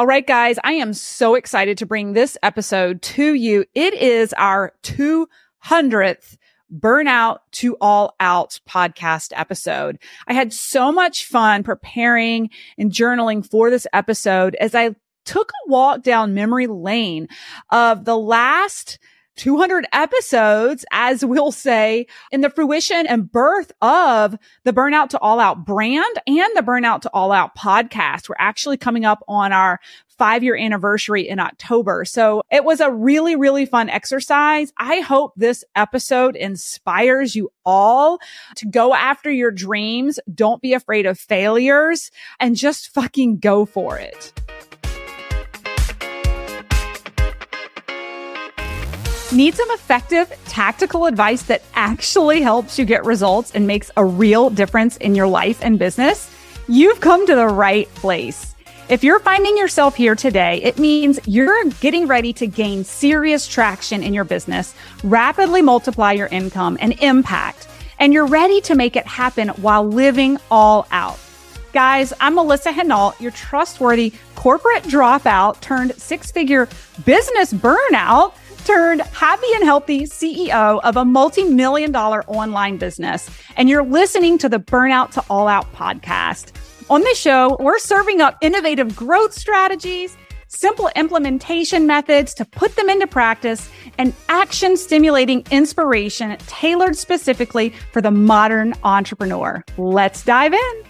All right, guys, I am so excited to bring this episode to you. It is our 200th Burnout to All Out podcast episode. I had so much fun preparing and journaling for this episode as I took a walk down memory lane of the last 200 episodes, as we'll say, in the fruition and birth of the Burnout to All Out brand and the Burnout to All Out podcast. We're actually coming up on our five year anniversary in October. So it was a really, really fun exercise. I hope this episode inspires you all to go after your dreams. Don't be afraid of failures and just fucking go for it. Need some effective tactical advice that actually helps you get results and makes a real difference in your life and business? You've come to the right place. If you're finding yourself here today, it means you're getting ready to gain serious traction in your business, rapidly multiply your income and impact, and you're ready to make it happen while living all out. Guys, I'm Melissa Henault, your trustworthy corporate dropout turned six figure business burnout turned happy and healthy CEO of a multi million dollar online business. And you're listening to the Burnout to All Out podcast. On this show, we're serving up innovative growth strategies, simple implementation methods to put them into practice, and action stimulating inspiration tailored specifically for the modern entrepreneur. Let's dive in.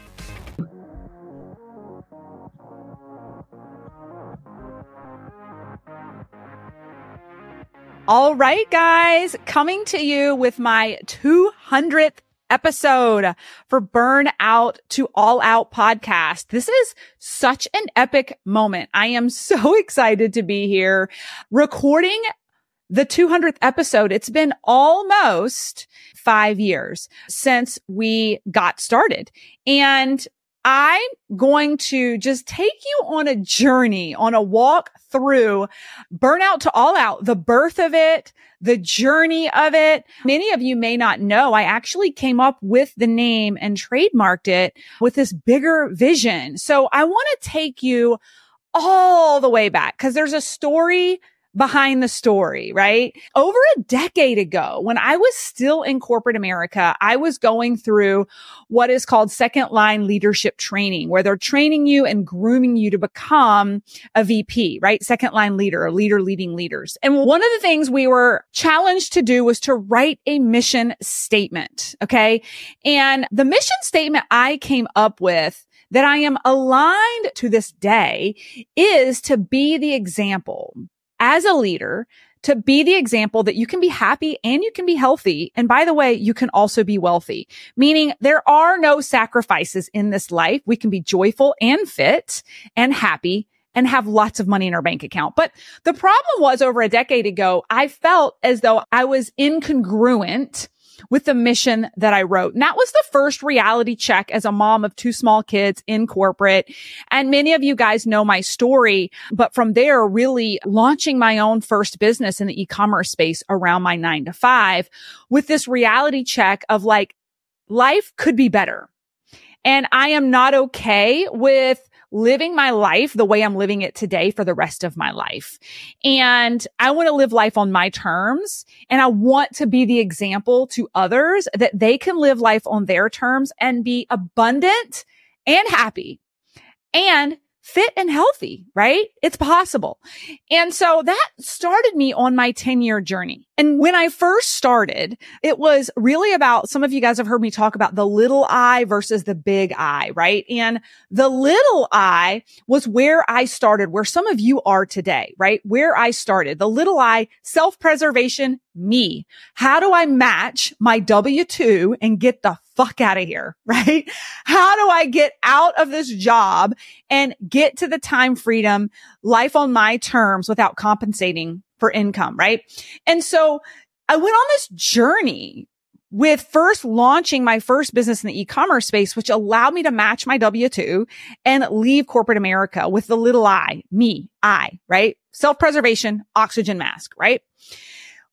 All right, guys, coming to you with my 200th episode for Burnout to All Out podcast. This is such an epic moment. I am so excited to be here recording the 200th episode. It's been almost five years since we got started. And I'm going to just take you on a journey, on a walk through burnout to all out, the birth of it, the journey of it. Many of you may not know, I actually came up with the name and trademarked it with this bigger vision. So I want to take you all the way back because there's a story behind the story, right? Over a decade ago, when I was still in corporate America, I was going through what is called second line leadership training, where they're training you and grooming you to become a VP, right? Second line leader, a leader leading leaders. And one of the things we were challenged to do was to write a mission statement. Okay. And the mission statement I came up with that I am aligned to this day is to be the example as a leader to be the example that you can be happy and you can be healthy. And by the way, you can also be wealthy, meaning there are no sacrifices in this life. We can be joyful and fit and happy and have lots of money in our bank account. But the problem was over a decade ago, I felt as though I was incongruent with the mission that I wrote. And that was the first reality check as a mom of two small kids in corporate. And many of you guys know my story, but from there, really launching my own first business in the e-commerce space around my nine to five with this reality check of like, life could be better. And I am not okay with living my life the way I'm living it today for the rest of my life. And I want to live life on my terms. And I want to be the example to others that they can live life on their terms and be abundant and happy and fit and healthy, right? It's possible. And so that started me on my 10 year journey. And when I first started, it was really about some of you guys have heard me talk about the little I versus the big I, right? And the little I was where I started, where some of you are today, right? Where I started. The little I, self preservation, me. How do I match my W 2 and get the fuck out of here? Right? How do I get out of this job and get to the time freedom, life on my terms without compensating for income, right? And so I went on this journey with first launching my first business in the e-commerce space, which allowed me to match my W-2 and leave corporate America with the little I, me, I, right? Self-preservation, oxygen mask, right?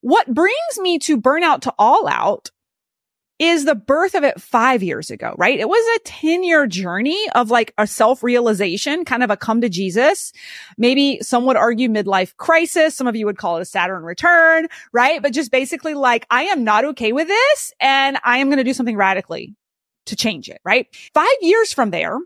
What brings me to burnout to all out is the birth of it five years ago, right? It was a 10 year journey of like a self realization, kind of a come to Jesus. Maybe some would argue midlife crisis. Some of you would call it a Saturn return, right? But just basically like, I am not okay with this and I am going to do something radically to change it, right? Five years from there,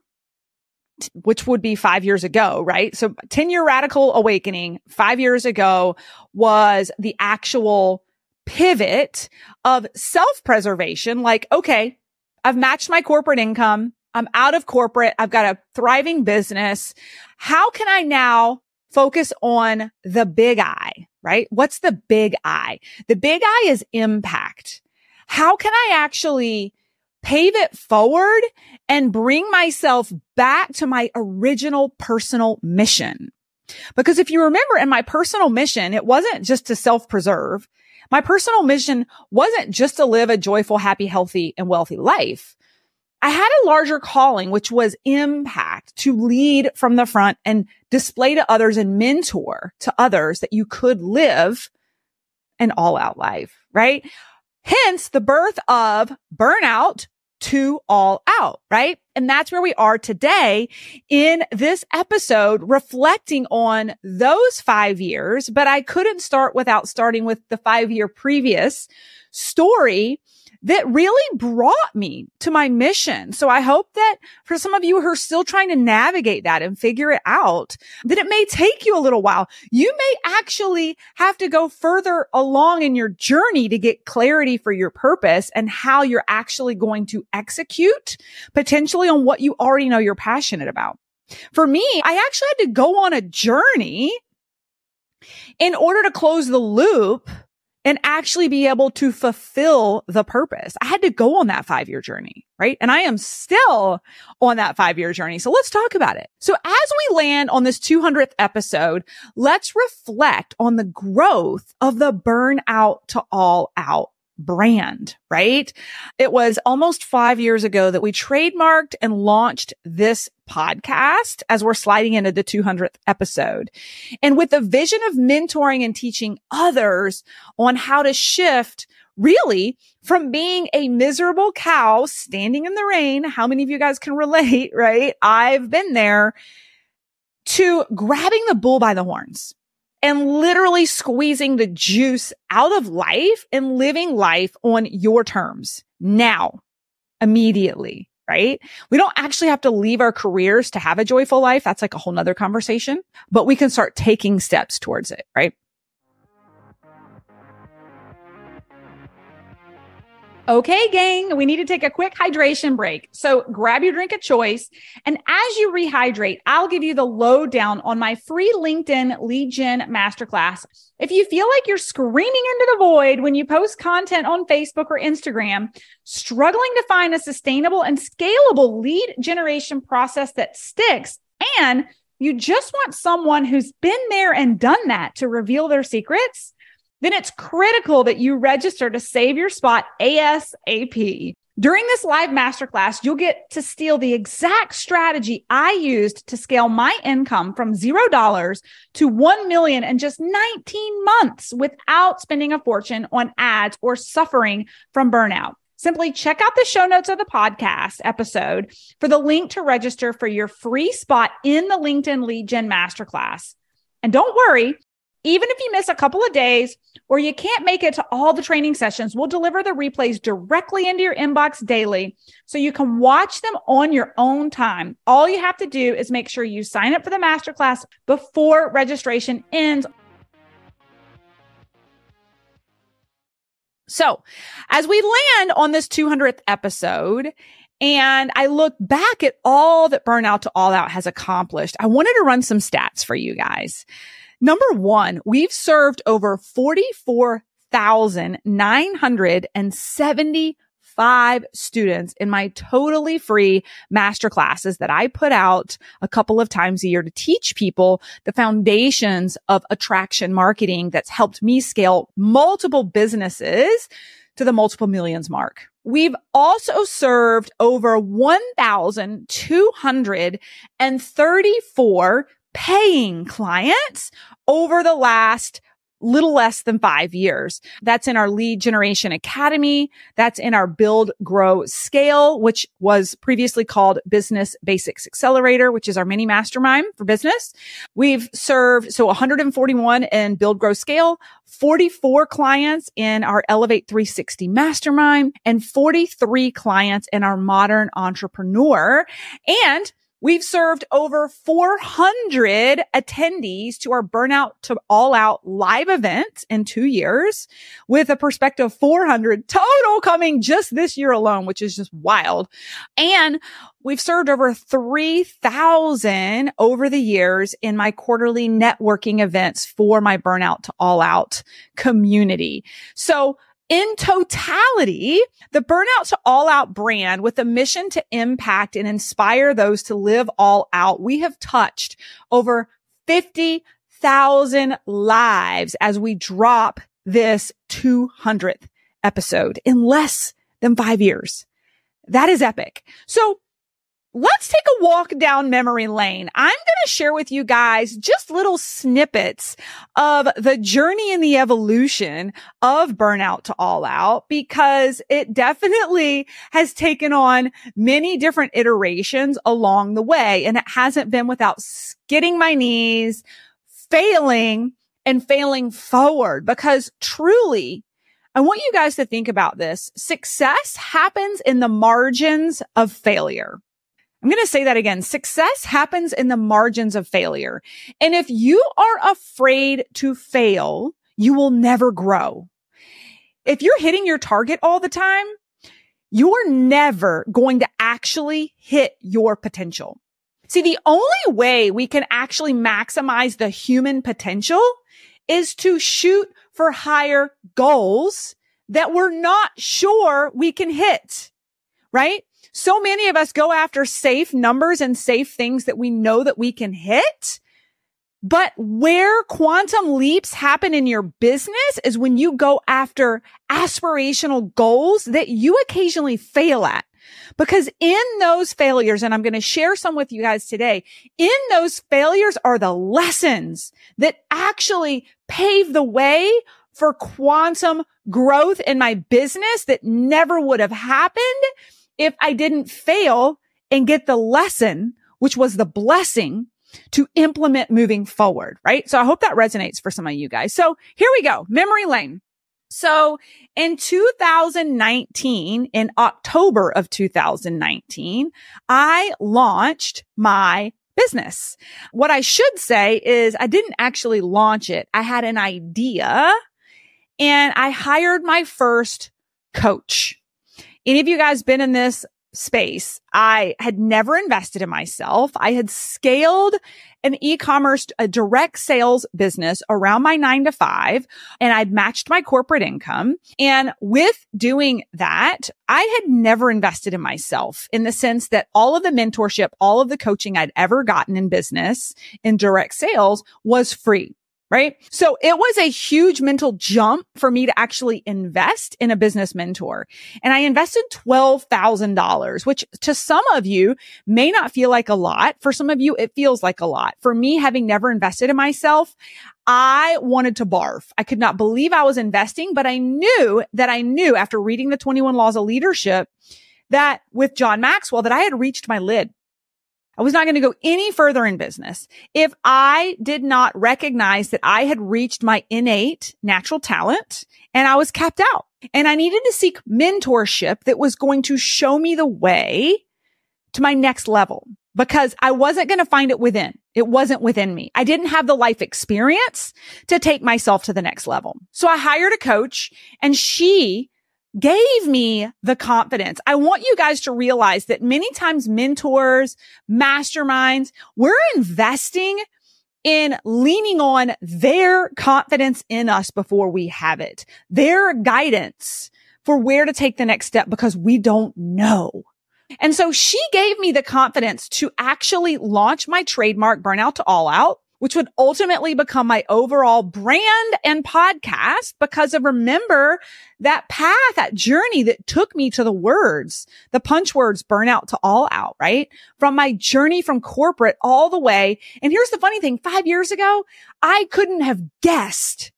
which would be five years ago, right? So 10 year radical awakening five years ago was the actual pivot of self preservation. Like, okay, I've matched my corporate income. I'm out of corporate. I've got a thriving business. How can I now focus on the big I, right? What's the big I? The big I is impact. How can I actually pave it forward and bring myself back to my original personal mission? Because if you remember in my personal mission, it wasn't just to self preserve. My personal mission wasn't just to live a joyful, happy, healthy, and wealthy life. I had a larger calling, which was impact to lead from the front and display to others and mentor to others that you could live an all out life, right? Hence the birth of burnout to all out, right? And that's where we are today in this episode, reflecting on those five years. But I couldn't start without starting with the five year previous story that really brought me to my mission. So I hope that for some of you who are still trying to navigate that and figure it out, that it may take you a little while. You may actually have to go further along in your journey to get clarity for your purpose and how you're actually going to execute potentially on what you already know you're passionate about. For me, I actually had to go on a journey in order to close the loop and actually be able to fulfill the purpose. I had to go on that five year journey, right? And I am still on that five year journey. So let's talk about it. So as we land on this 200th episode, let's reflect on the growth of the burnout to all out brand, right? It was almost five years ago that we trademarked and launched this podcast as we're sliding into the 200th episode. And with the vision of mentoring and teaching others on how to shift really from being a miserable cow standing in the rain. How many of you guys can relate, right? I've been there to grabbing the bull by the horns and literally squeezing the juice out of life and living life on your terms now, immediately, right? We don't actually have to leave our careers to have a joyful life. That's like a whole nother conversation, but we can start taking steps towards it, right? Okay, gang, we need to take a quick hydration break. So grab your drink of choice. And as you rehydrate, I'll give you the lowdown on my free LinkedIn lead gen masterclass. If you feel like you're screaming into the void when you post content on Facebook or Instagram, struggling to find a sustainable and scalable lead generation process that sticks, and you just want someone who's been there and done that to reveal their secrets, then it's critical that you register to save your spot ASAP. During this live masterclass, you'll get to steal the exact strategy I used to scale my income from $0 to 1 million in just 19 months without spending a fortune on ads or suffering from burnout. Simply check out the show notes of the podcast episode for the link to register for your free spot in the LinkedIn Lead Gen Masterclass. And don't worry, even if you miss a couple of days or you can't make it to all the training sessions, we'll deliver the replays directly into your inbox daily so you can watch them on your own time. All you have to do is make sure you sign up for the masterclass before registration ends. So, as we land on this 200th episode, and I look back at all that Burnout to All Out has accomplished, I wanted to run some stats for you guys. Number one, we've served over 44,975 students in my totally free master classes that I put out a couple of times a year to teach people the foundations of attraction marketing that's helped me scale multiple businesses to the multiple millions mark. We've also served over 1,234 paying clients over the last little less than five years. That's in our lead generation academy. That's in our build, grow, scale, which was previously called business basics accelerator, which is our mini mastermind for business. We've served so 141 in build, grow, scale, 44 clients in our elevate 360 mastermind and 43 clients in our modern entrepreneur. And We've served over 400 attendees to our burnout to all out live event in two years with a perspective 400 total coming just this year alone, which is just wild. And we've served over 3,000 over the years in my quarterly networking events for my burnout to all out community. So in totality, the burnout to all out brand with a mission to impact and inspire those to live all out. We have touched over 50,000 lives as we drop this 200th episode in less than five years. That is epic. So let's take a walk down memory lane. I'm going to share with you guys just little snippets of the journey and the evolution of burnout to all out because it definitely has taken on many different iterations along the way. And it hasn't been without skidding my knees, failing and failing forward because truly I want you guys to think about this. Success happens in the margins of failure. I'm going to say that again. Success happens in the margins of failure. And if you are afraid to fail, you will never grow. If you're hitting your target all the time, you're never going to actually hit your potential. See, the only way we can actually maximize the human potential is to shoot for higher goals that we're not sure we can hit, right? So many of us go after safe numbers and safe things that we know that we can hit. But where quantum leaps happen in your business is when you go after aspirational goals that you occasionally fail at. Because in those failures, and I'm going to share some with you guys today, in those failures are the lessons that actually pave the way for quantum growth in my business that never would have happened if I didn't fail and get the lesson, which was the blessing to implement moving forward, right? So I hope that resonates for some of you guys. So here we go. Memory lane. So in 2019, in October of 2019, I launched my business. What I should say is I didn't actually launch it. I had an idea and I hired my first coach. Any of you guys been in this space? I had never invested in myself. I had scaled an e-commerce, a direct sales business around my nine to five and I'd matched my corporate income. And with doing that, I had never invested in myself in the sense that all of the mentorship, all of the coaching I'd ever gotten in business in direct sales was free right? So it was a huge mental jump for me to actually invest in a business mentor. And I invested $12,000, which to some of you may not feel like a lot. For some of you, it feels like a lot. For me, having never invested in myself, I wanted to barf. I could not believe I was investing, but I knew that I knew after reading the 21 laws of leadership that with John Maxwell that I had reached my lid. I was not going to go any further in business if I did not recognize that I had reached my innate natural talent and I was capped out. And I needed to seek mentorship that was going to show me the way to my next level because I wasn't going to find it within. It wasn't within me. I didn't have the life experience to take myself to the next level. So I hired a coach and she gave me the confidence. I want you guys to realize that many times mentors, masterminds, we're investing in leaning on their confidence in us before we have it, their guidance for where to take the next step because we don't know. And so she gave me the confidence to actually launch my trademark burnout to all out which would ultimately become my overall brand and podcast because of remember that path, that journey that took me to the words, the punch words burnout to all out, right? From my journey from corporate all the way. And here's the funny thing. Five years ago, I couldn't have guessed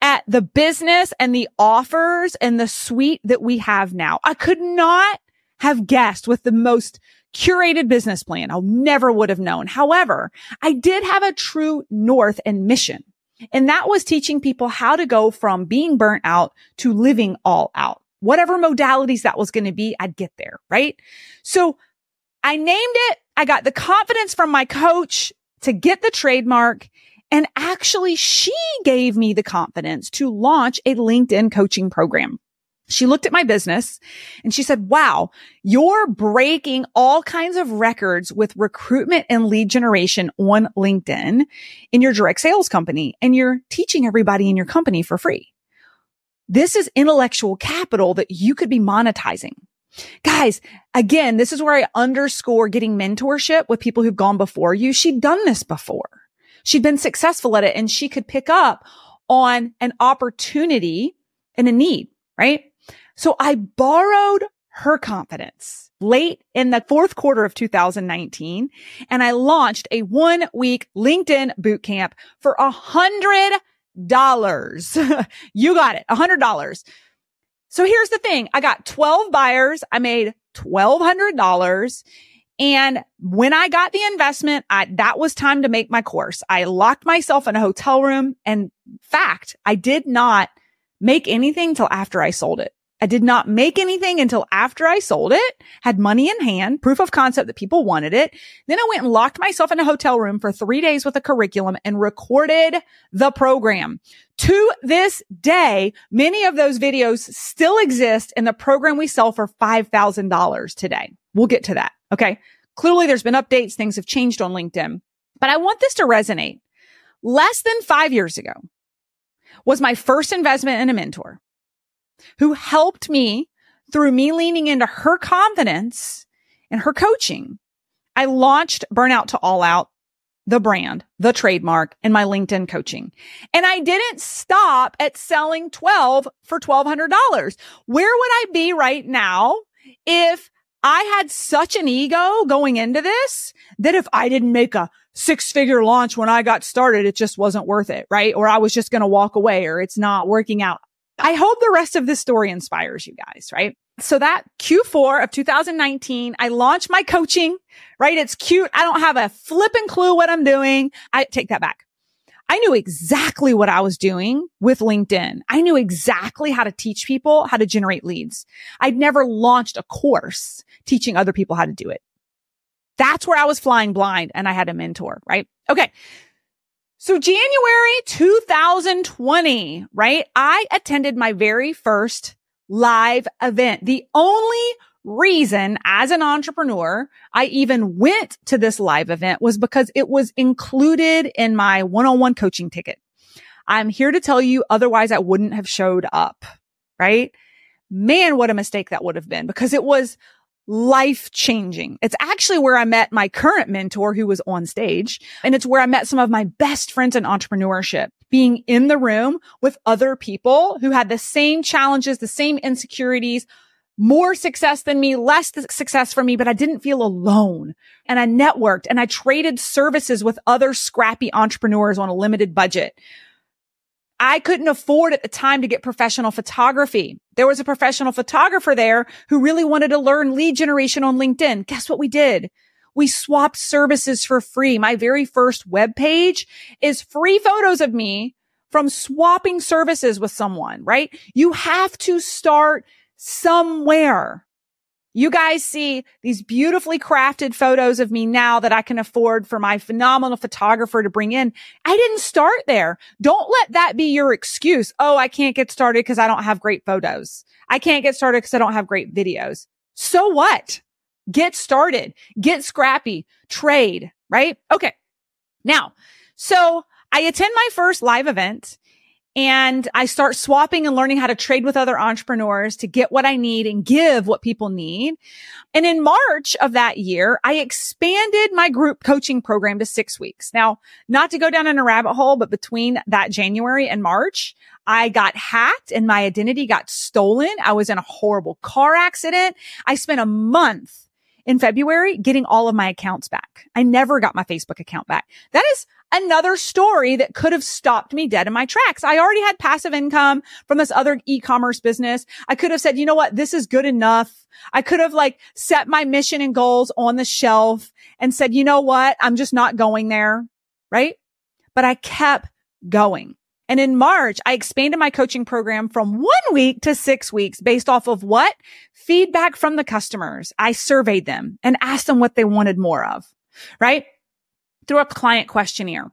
at the business and the offers and the suite that we have now. I could not have guessed with the most curated business plan. I never would have known. However, I did have a true north and mission. And that was teaching people how to go from being burnt out to living all out. Whatever modalities that was going to be, I'd get there, right? So I named it. I got the confidence from my coach to get the trademark. And actually she gave me the confidence to launch a LinkedIn coaching program. She looked at my business and she said, wow, you're breaking all kinds of records with recruitment and lead generation on LinkedIn in your direct sales company and you're teaching everybody in your company for free. This is intellectual capital that you could be monetizing. Guys, again, this is where I underscore getting mentorship with people who've gone before you. She'd done this before. She'd been successful at it and she could pick up on an opportunity and a need, right? So I borrowed her confidence late in the fourth quarter of 2019 and I launched a one week LinkedIn boot camp for a hundred dollars. you got it. A hundred dollars. So here's the thing. I got 12 buyers. I made $1,200. And when I got the investment, I, that was time to make my course. I locked myself in a hotel room. And fact, I did not make anything till after I sold it. I did not make anything until after I sold it, had money in hand, proof of concept that people wanted it. Then I went and locked myself in a hotel room for three days with a curriculum and recorded the program. To this day, many of those videos still exist in the program we sell for $5,000 today. We'll get to that. Okay. Clearly there's been updates. Things have changed on LinkedIn, but I want this to resonate. Less than five years ago was my first investment in a mentor who helped me through me leaning into her confidence and her coaching. I launched Burnout to All Out, the brand, the trademark and my LinkedIn coaching. And I didn't stop at selling 12 for $1,200. Where would I be right now if I had such an ego going into this that if I didn't make a six figure launch when I got started, it just wasn't worth it, right? Or I was just going to walk away or it's not working out. I hope the rest of this story inspires you guys, right? So that Q4 of 2019, I launched my coaching, right? It's cute. I don't have a flipping clue what I'm doing. I take that back. I knew exactly what I was doing with LinkedIn. I knew exactly how to teach people how to generate leads. I'd never launched a course teaching other people how to do it. That's where I was flying blind and I had a mentor, right? Okay. So January 2020, right? I attended my very first live event. The only reason as an entrepreneur, I even went to this live event was because it was included in my one-on-one coaching ticket. I'm here to tell you, otherwise I wouldn't have showed up, right? Man, what a mistake that would have been because it was life changing. It's actually where I met my current mentor who was on stage. And it's where I met some of my best friends in entrepreneurship being in the room with other people who had the same challenges, the same insecurities, more success than me, less success for me, but I didn't feel alone. And I networked and I traded services with other scrappy entrepreneurs on a limited budget. I couldn't afford at the time to get professional photography. There was a professional photographer there who really wanted to learn lead generation on LinkedIn. Guess what we did? We swapped services for free. My very first web page is free photos of me from swapping services with someone, right? You have to start somewhere. You guys see these beautifully crafted photos of me now that I can afford for my phenomenal photographer to bring in. I didn't start there. Don't let that be your excuse. Oh, I can't get started because I don't have great photos. I can't get started because I don't have great videos. So what? Get started, get scrappy, trade, right? Okay. Now, so I attend my first live event and I start swapping and learning how to trade with other entrepreneurs to get what I need and give what people need. And in March of that year, I expanded my group coaching program to six weeks. Now, not to go down in a rabbit hole, but between that January and March, I got hacked and my identity got stolen. I was in a horrible car accident. I spent a month in February getting all of my accounts back. I never got my Facebook account back. That is another story that could have stopped me dead in my tracks. I already had passive income from this other e-commerce business. I could have said, you know what? This is good enough. I could have like set my mission and goals on the shelf and said, you know what? I'm just not going there. Right. But I kept going. And in March, I expanded my coaching program from one week to six weeks based off of what? Feedback from the customers. I surveyed them and asked them what they wanted more of, right? Through a client questionnaire.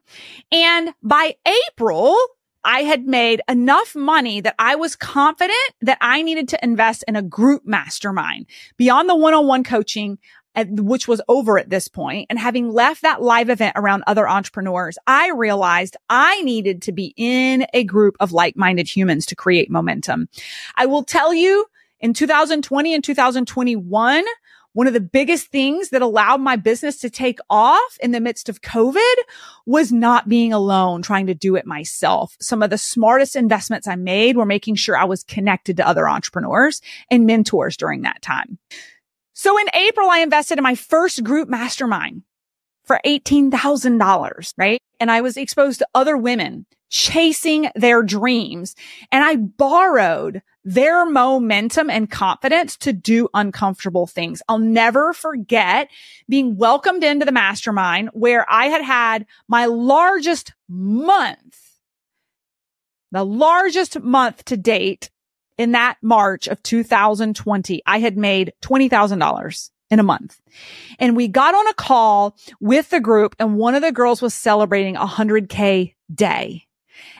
And by April, I had made enough money that I was confident that I needed to invest in a group mastermind beyond the one-on-one coaching uh, which was over at this point. point, and having left that live event around other entrepreneurs, I realized I needed to be in a group of like-minded humans to create momentum. I will tell you in 2020 and 2021, one of the biggest things that allowed my business to take off in the midst of COVID was not being alone, trying to do it myself. Some of the smartest investments I made were making sure I was connected to other entrepreneurs and mentors during that time. So in April, I invested in my first group mastermind for $18,000, right? And I was exposed to other women chasing their dreams and I borrowed their momentum and confidence to do uncomfortable things. I'll never forget being welcomed into the mastermind where I had had my largest month, the largest month to date in that March of 2020, I had made $20,000 in a month. And we got on a call with the group and one of the girls was celebrating a hundred K day.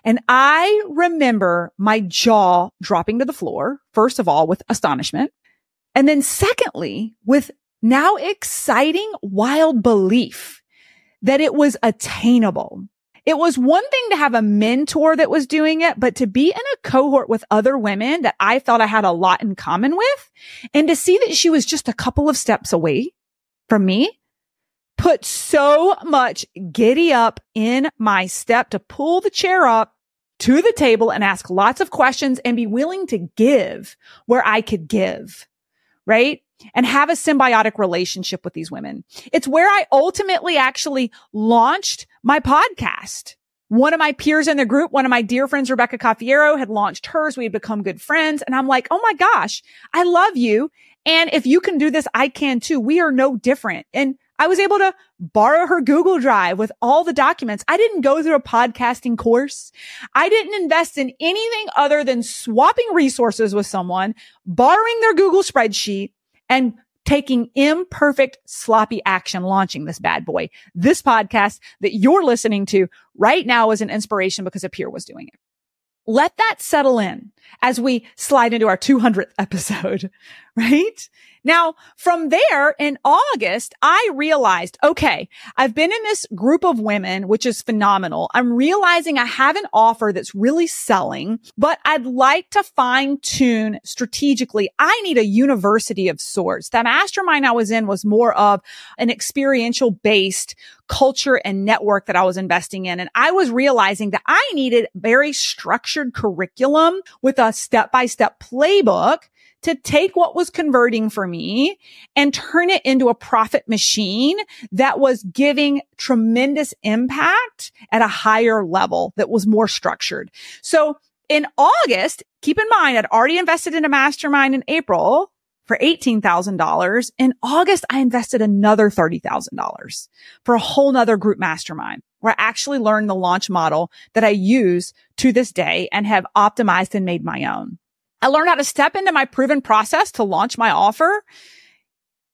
And I remember my jaw dropping to the floor, first of all, with astonishment. And then secondly, with now exciting wild belief that it was attainable. It was one thing to have a mentor that was doing it, but to be in a cohort with other women that I felt I had a lot in common with and to see that she was just a couple of steps away from me put so much giddy up in my step to pull the chair up to the table and ask lots of questions and be willing to give where I could give. Right and have a symbiotic relationship with these women. It's where I ultimately actually launched my podcast. One of my peers in the group, one of my dear friends, Rebecca Caffiero had launched hers. We had become good friends. And I'm like, Oh my gosh, I love you. And if you can do this, I can too. We are no different. And I was able to borrow her Google Drive with all the documents. I didn't go through a podcasting course. I didn't invest in anything other than swapping resources with someone, borrowing their Google spreadsheet, and taking imperfect, sloppy action launching this bad boy. This podcast that you're listening to right now is an inspiration because a peer was doing it. Let that settle in as we slide into our 200th episode, right? Now, from there in August, I realized, okay, I've been in this group of women, which is phenomenal. I'm realizing I have an offer that's really selling, but I'd like to fine tune strategically. I need a university of sorts. That mastermind I was in was more of an experiential based culture and network that I was investing in. And I was realizing that I needed very structured curriculum with a step by step playbook to take what was converting for me and turn it into a profit machine that was giving tremendous impact at a higher level that was more structured. So in August, keep in mind, I'd already invested in a mastermind in April for $18,000. In August, I invested another $30,000 for a whole nother group mastermind where I actually learned the launch model that I use to this day and have optimized and made my own. I learned how to step into my proven process to launch my offer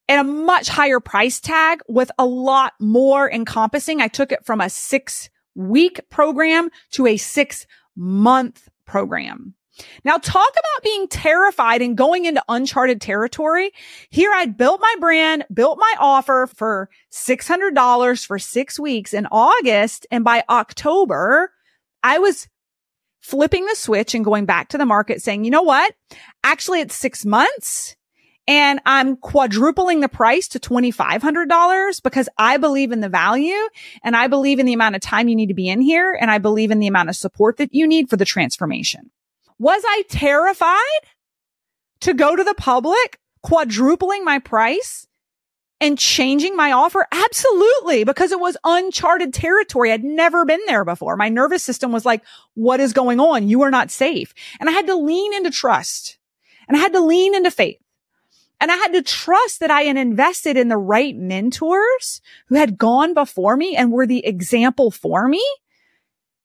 at a much higher price tag with a lot more encompassing. I took it from a six week program to a six month program. Now talk about being terrified and going into uncharted territory. Here I'd built my brand, built my offer for $600 for six weeks in August. And by October, I was flipping the switch and going back to the market saying, you know what? Actually, it's six months and I'm quadrupling the price to $2,500 because I believe in the value and I believe in the amount of time you need to be in here. And I believe in the amount of support that you need for the transformation. Was I terrified to go to the public quadrupling my price and changing my offer? Absolutely, because it was uncharted territory. I'd never been there before. My nervous system was like, what is going on? You are not safe. And I had to lean into trust and I had to lean into faith. And I had to trust that I had invested in the right mentors who had gone before me and were the example for me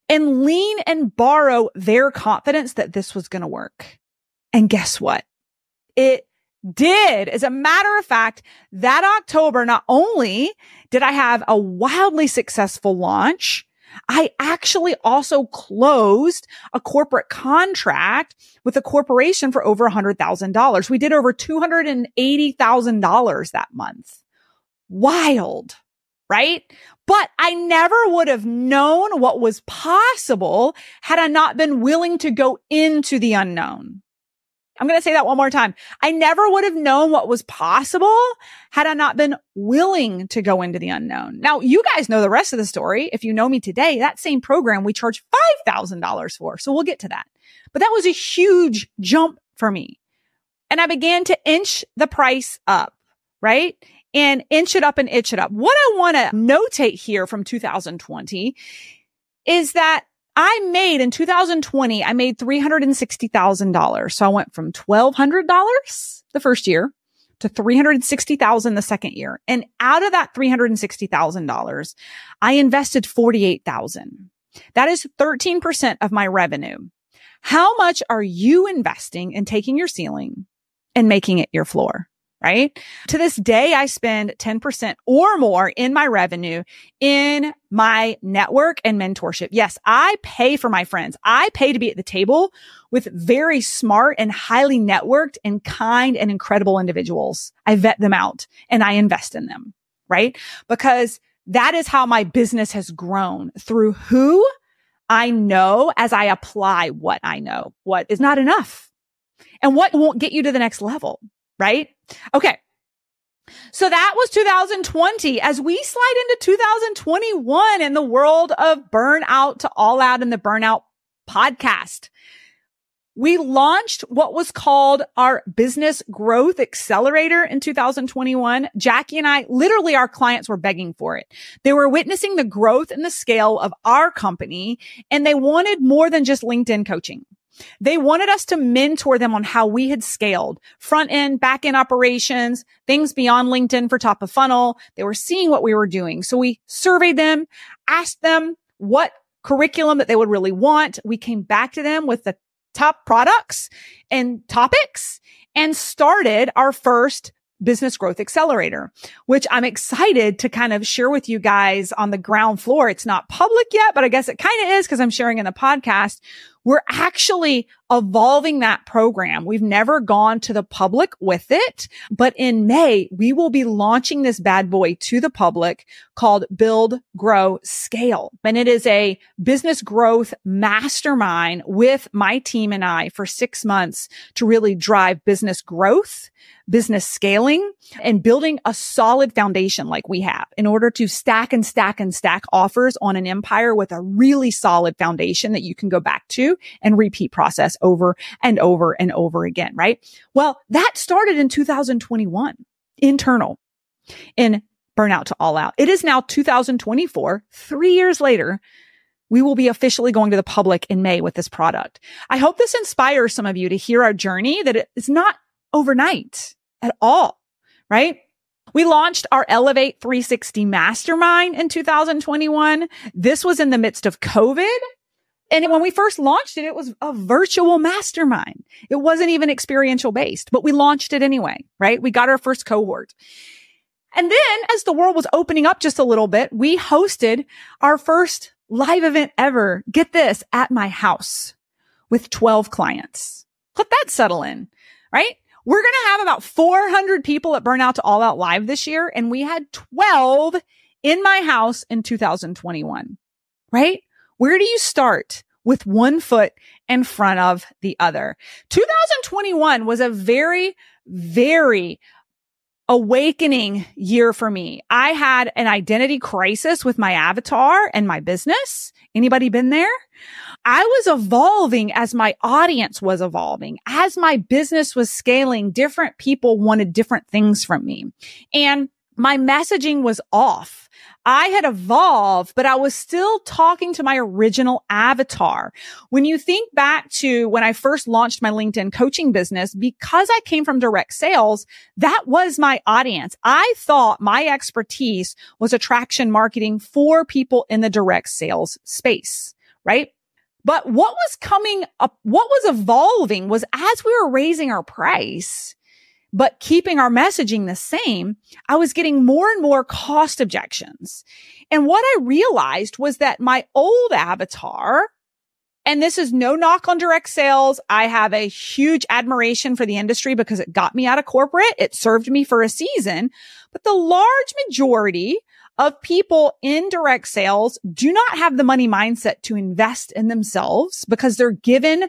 and lean and borrow their confidence that this was going to work. And guess what? It did. As a matter of fact, that October, not only did I have a wildly successful launch, I actually also closed a corporate contract with a corporation for over $100,000. We did over $280,000 that month. Wild, right? But I never would have known what was possible had I not been willing to go into the unknown. I'm going to say that one more time. I never would have known what was possible had I not been willing to go into the unknown. Now, you guys know the rest of the story. If you know me today, that same program we charge $5,000 for. So we'll get to that. But that was a huge jump for me. And I began to inch the price up, right? And inch it up and itch it up. What I want to notate here from 2020 is that I made in 2020, I made $360,000. So I went from $1,200 the first year to 360,000 the second year. And out of that $360,000, I invested 48,000. That is 13% of my revenue. How much are you investing in taking your ceiling and making it your floor? Right? To this day, I spend 10% or more in my revenue in my network and mentorship. Yes, I pay for my friends. I pay to be at the table with very smart and highly networked and kind and incredible individuals. I vet them out and I invest in them, right? Because that is how my business has grown through who I know as I apply what I know, what is not enough and what won't get you to the next level right? Okay. So that was 2020. As we slide into 2021 in the world of burnout to all out in the burnout podcast, we launched what was called our business growth accelerator in 2021. Jackie and I, literally our clients were begging for it. They were witnessing the growth and the scale of our company and they wanted more than just LinkedIn coaching. They wanted us to mentor them on how we had scaled front end, back end operations, things beyond LinkedIn for top of funnel. They were seeing what we were doing. So we surveyed them, asked them what curriculum that they would really want. We came back to them with the top products and topics and started our first business growth accelerator, which I'm excited to kind of share with you guys on the ground floor. It's not public yet, but I guess it kind of is because I'm sharing in the podcast we're actually evolving that program. We've never gone to the public with it, but in May, we will be launching this bad boy to the public called Build, Grow, Scale. And it is a business growth mastermind with my team and I for six months to really drive business growth business scaling and building a solid foundation like we have in order to stack and stack and stack offers on an empire with a really solid foundation that you can go back to and repeat process over and over and over again, right? Well, that started in 2021 internal in burnout to all out. It is now 2024, three years later. We will be officially going to the public in May with this product. I hope this inspires some of you to hear our journey that it is not overnight at all, right? We launched our Elevate 360 Mastermind in 2021. This was in the midst of COVID. And when we first launched it, it was a virtual mastermind. It wasn't even experiential based, but we launched it anyway, right? We got our first cohort. And then as the world was opening up just a little bit, we hosted our first live event ever. Get this at my house with 12 clients. Let that settle in, right? We're going to have about 400 people at Burnout to All Out Live this year. And we had 12 in my house in 2021, right? Where do you start with one foot in front of the other? 2021 was a very, very awakening year for me. I had an identity crisis with my avatar and my business. Anybody been there? I was evolving as my audience was evolving. As my business was scaling, different people wanted different things from me. And my messaging was off. I had evolved, but I was still talking to my original avatar. When you think back to when I first launched my LinkedIn coaching business, because I came from direct sales, that was my audience. I thought my expertise was attraction marketing for people in the direct sales space, right? But what was coming up, what was evolving was as we were raising our price, but keeping our messaging the same, I was getting more and more cost objections. And what I realized was that my old avatar, and this is no knock on direct sales. I have a huge admiration for the industry because it got me out of corporate. It served me for a season, but the large majority of people in direct sales do not have the money mindset to invest in themselves because they're given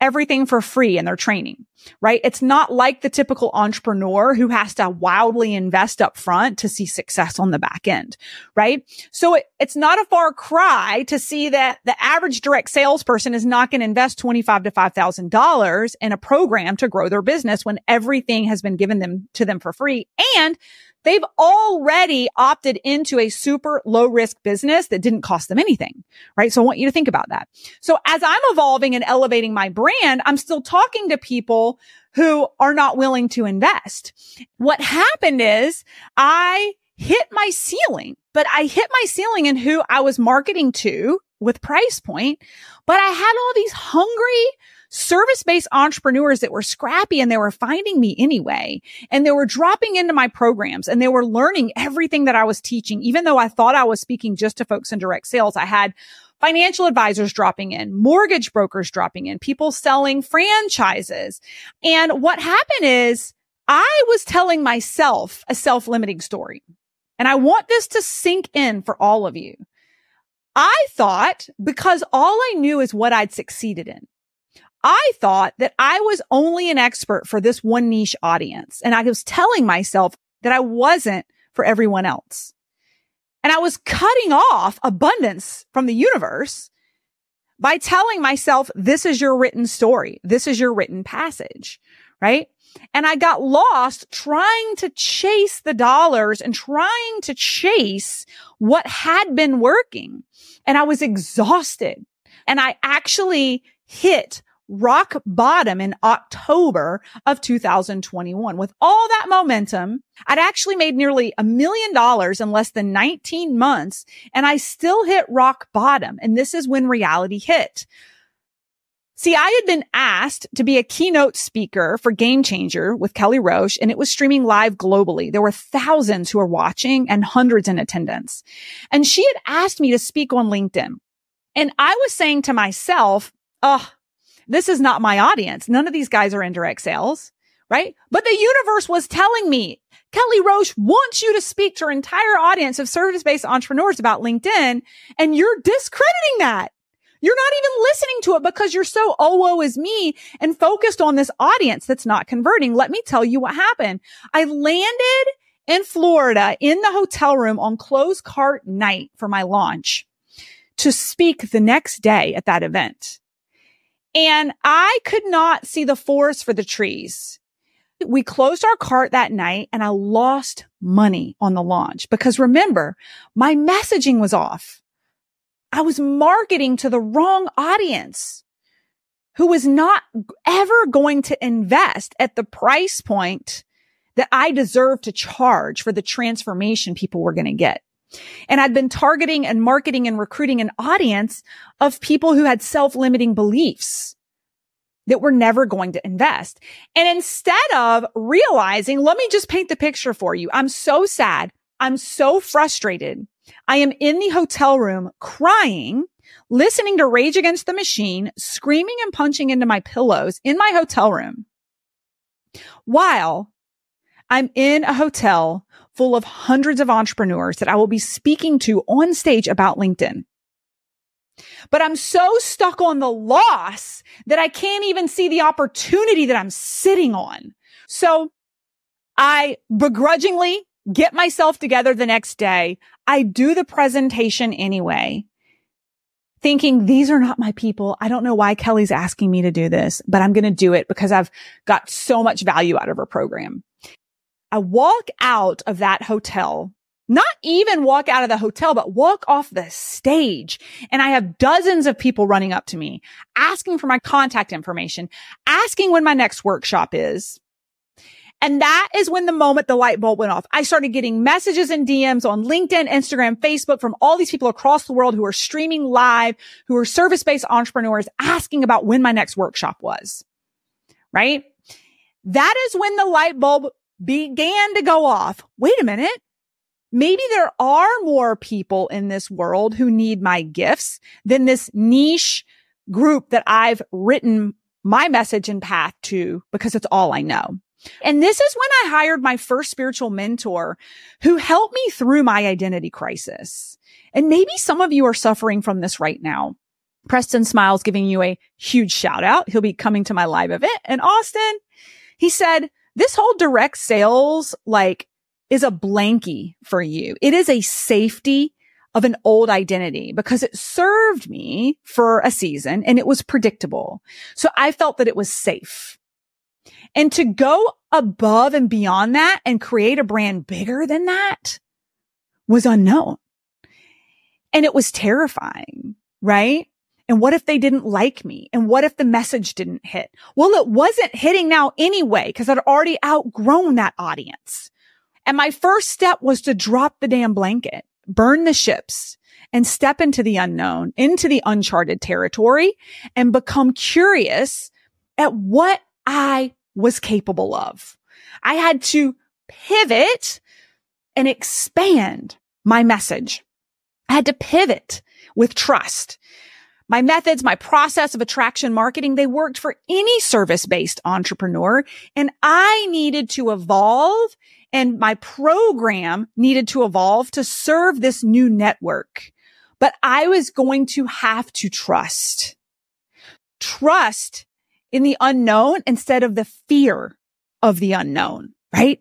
everything for free in their training, right? It's not like the typical entrepreneur who has to wildly invest up front to see success on the back end, right? So it, it's not a far cry to see that the average direct salesperson is not going to invest 25 to $5,000 in a program to grow their business when everything has been given them to them for free. And they've already opted into a super low risk business that didn't cost them anything, right? So I want you to think about that. So as I'm evolving and elevating my brand, I'm still talking to people who are not willing to invest. What happened is I hit my ceiling, but I hit my ceiling in who I was marketing to with price point, but I had all these hungry service based entrepreneurs that were scrappy and they were finding me anyway. And they were dropping into my programs and they were learning everything that I was teaching. Even though I thought I was speaking just to folks in direct sales, I had financial advisors dropping in, mortgage brokers dropping in, people selling franchises. And what happened is I was telling myself a self limiting story. And I want this to sink in for all of you. I thought because all I knew is what I'd succeeded in. I thought that I was only an expert for this one niche audience. And I was telling myself that I wasn't for everyone else. And I was cutting off abundance from the universe by telling myself, this is your written story. This is your written passage, right? And I got lost trying to chase the dollars and trying to chase what had been working. And I was exhausted. And I actually hit rock bottom in October of 2021. With all that momentum, I'd actually made nearly a million dollars in less than 19 months and I still hit rock bottom. And this is when reality hit. See, I had been asked to be a keynote speaker for Game Changer with Kelly Roach, and it was streaming live globally. There were thousands who were watching and hundreds in attendance. And she had asked me to speak on LinkedIn. And I was saying to myself, oh, this is not my audience. None of these guys are in direct sales, right? But the universe was telling me, Kelly Roach wants you to speak to her entire audience of service based entrepreneurs about LinkedIn. And you're discrediting that. You're not even listening to it because you're so, oh, woe is me and focused on this audience that's not converting. Let me tell you what happened. I landed in Florida in the hotel room on closed cart night for my launch to speak the next day at that event. And I could not see the forest for the trees. We closed our cart that night and I lost money on the launch because remember, my messaging was off. I was marketing to the wrong audience who was not ever going to invest at the price point that I deserve to charge for the transformation people were going to get. And I'd been targeting and marketing and recruiting an audience of people who had self-limiting beliefs that were never going to invest. And instead of realizing, let me just paint the picture for you. I'm so sad. I'm so frustrated. I am in the hotel room crying, listening to Rage Against the Machine, screaming and punching into my pillows in my hotel room while I'm in a hotel full of hundreds of entrepreneurs that I will be speaking to on stage about LinkedIn. But I'm so stuck on the loss that I can't even see the opportunity that I'm sitting on. So I begrudgingly get myself together the next day. I do the presentation anyway, thinking these are not my people. I don't know why Kelly's asking me to do this, but I'm going to do it because I've got so much value out of her program. I walk out of that hotel not even walk out of the hotel, but walk off the stage. And I have dozens of people running up to me, asking for my contact information, asking when my next workshop is. And that is when the moment the light bulb went off. I started getting messages and DMs on LinkedIn, Instagram, Facebook from all these people across the world who are streaming live, who are service-based entrepreneurs asking about when my next workshop was. Right? That is when the light bulb began to go off. Wait a minute maybe there are more people in this world who need my gifts than this niche group that I've written my message and path to because it's all I know. And this is when I hired my first spiritual mentor who helped me through my identity crisis. And maybe some of you are suffering from this right now. Preston Smiles giving you a huge shout out. He'll be coming to my live event in Austin. He said, this whole direct sales, like is a blankie for you. It is a safety of an old identity because it served me for a season and it was predictable. So I felt that it was safe. And to go above and beyond that and create a brand bigger than that was unknown. And it was terrifying, right? And what if they didn't like me? And what if the message didn't hit? Well, it wasn't hitting now anyway, because I'd already outgrown that audience. And my first step was to drop the damn blanket, burn the ships and step into the unknown, into the uncharted territory and become curious at what I was capable of. I had to pivot and expand my message. I had to pivot with trust. My methods, my process of attraction marketing, they worked for any service based entrepreneur. And I needed to evolve and my program needed to evolve to serve this new network. But I was going to have to trust, trust in the unknown instead of the fear of the unknown, right?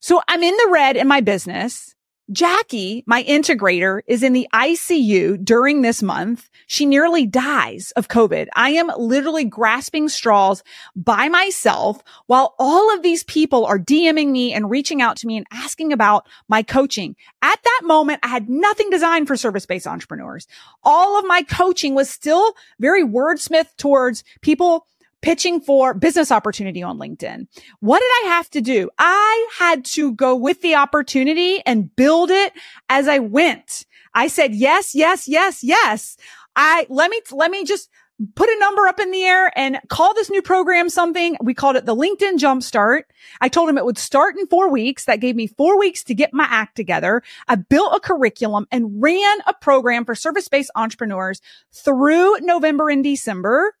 So I'm in the red in my business. Jackie, my integrator, is in the ICU during this month. She nearly dies of COVID. I am literally grasping straws by myself while all of these people are DMing me and reaching out to me and asking about my coaching. At that moment, I had nothing designed for service-based entrepreneurs. All of my coaching was still very wordsmith towards people pitching for business opportunity on LinkedIn. What did I have to do? I had to go with the opportunity and build it as I went. I said, yes, yes, yes, yes. I, let me, let me just put a number up in the air and call this new program something. We called it the LinkedIn Jumpstart. I told him it would start in four weeks. That gave me four weeks to get my act together. I built a curriculum and ran a program for service-based entrepreneurs through November and December,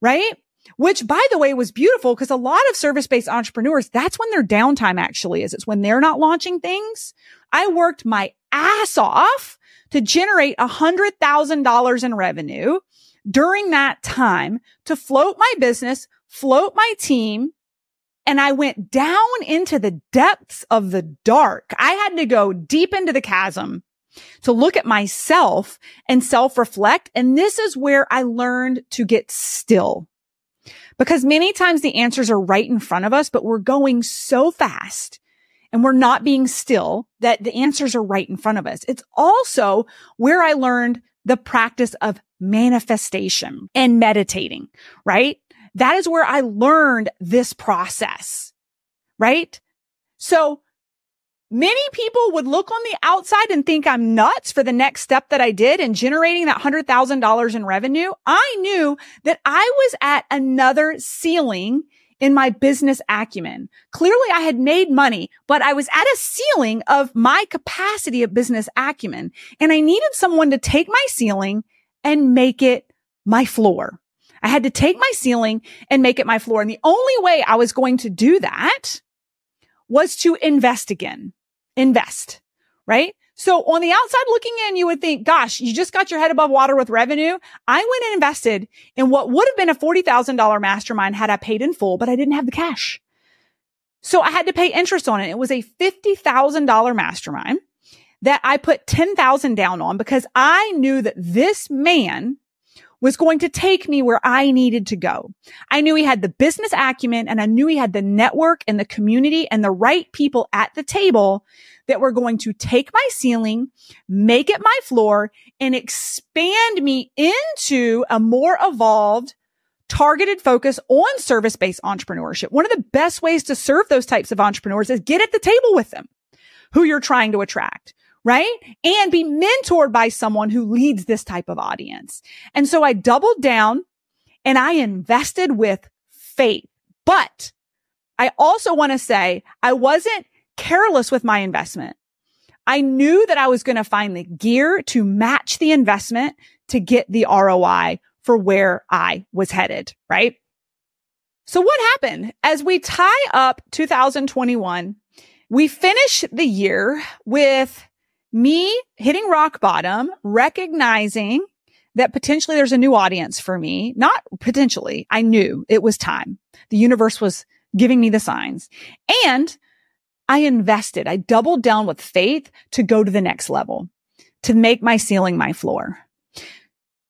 right? Which by the way was beautiful because a lot of service based entrepreneurs, that's when their downtime actually is. It's when they're not launching things. I worked my ass off to generate a hundred thousand dollars in revenue during that time to float my business, float my team. And I went down into the depths of the dark. I had to go deep into the chasm to look at myself and self reflect. And this is where I learned to get still because many times the answers are right in front of us, but we're going so fast and we're not being still that the answers are right in front of us. It's also where I learned the practice of manifestation and meditating, right? That is where I learned this process, right? So Many people would look on the outside and think I'm nuts for the next step that I did in generating that $100,000 in revenue. I knew that I was at another ceiling in my business acumen. Clearly I had made money, but I was at a ceiling of my capacity of business acumen and I needed someone to take my ceiling and make it my floor. I had to take my ceiling and make it my floor. And the only way I was going to do that was to invest again invest, right? So on the outside looking in, you would think, gosh, you just got your head above water with revenue. I went and invested in what would have been a $40,000 mastermind had I paid in full, but I didn't have the cash. So I had to pay interest on it. It was a $50,000 mastermind that I put 10,000 down on because I knew that this man was going to take me where I needed to go. I knew he had the business acumen and I knew he had the network and the community and the right people at the table that were going to take my ceiling, make it my floor and expand me into a more evolved, targeted focus on service based entrepreneurship. One of the best ways to serve those types of entrepreneurs is get at the table with them who you're trying to attract. Right. And be mentored by someone who leads this type of audience. And so I doubled down and I invested with faith, but I also want to say I wasn't careless with my investment. I knew that I was going to find the gear to match the investment to get the ROI for where I was headed, right? So what happened as we tie up 2021? We finish the year with me hitting rock bottom, recognizing that potentially there's a new audience for me. Not potentially. I knew it was time. The universe was giving me the signs and I invested. I doubled down with faith to go to the next level, to make my ceiling my floor.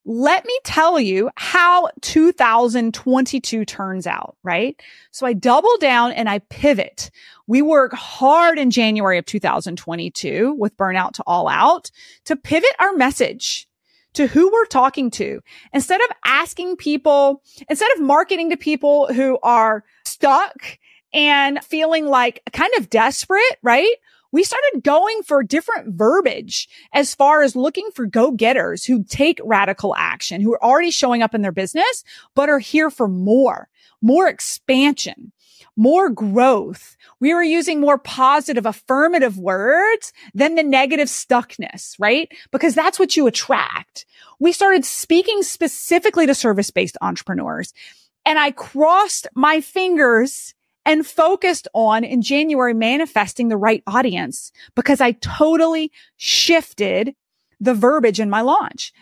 Let me tell you how 2022 turns out, right? So I double down and I pivot. We work hard in January of 2022 with burnout to all out to pivot our message to who we're talking to. Instead of asking people, instead of marketing to people who are stuck and feeling like kind of desperate, right? We started going for different verbiage as far as looking for go-getters who take radical action, who are already showing up in their business, but are here for more, more expansion, more growth. We were using more positive, affirmative words than the negative stuckness, right? Because that's what you attract. We started speaking specifically to service-based entrepreneurs and I crossed my fingers and focused on in January manifesting the right audience because I totally shifted the verbiage in my launch.